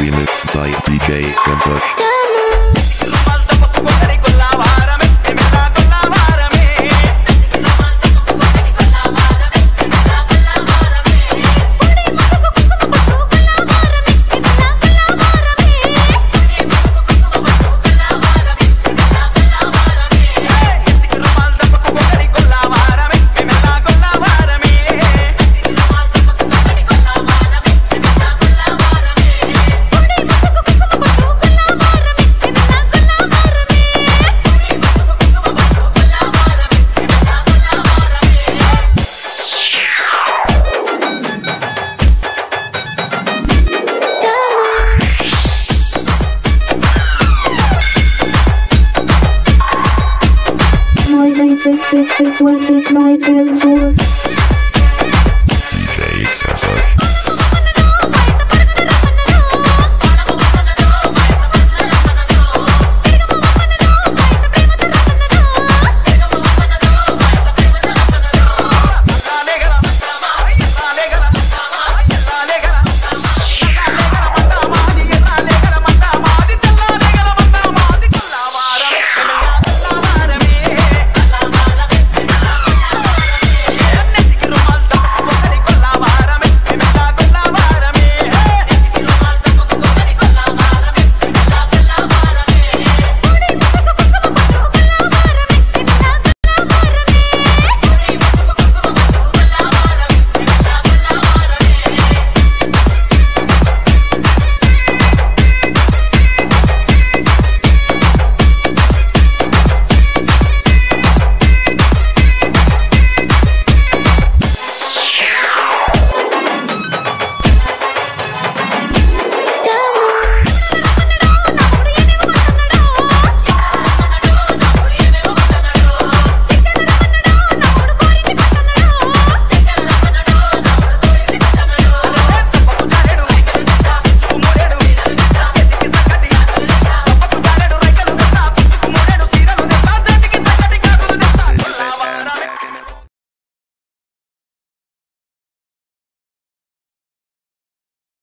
remix by DJ Semper. six, six, one, six, nine, ten, four.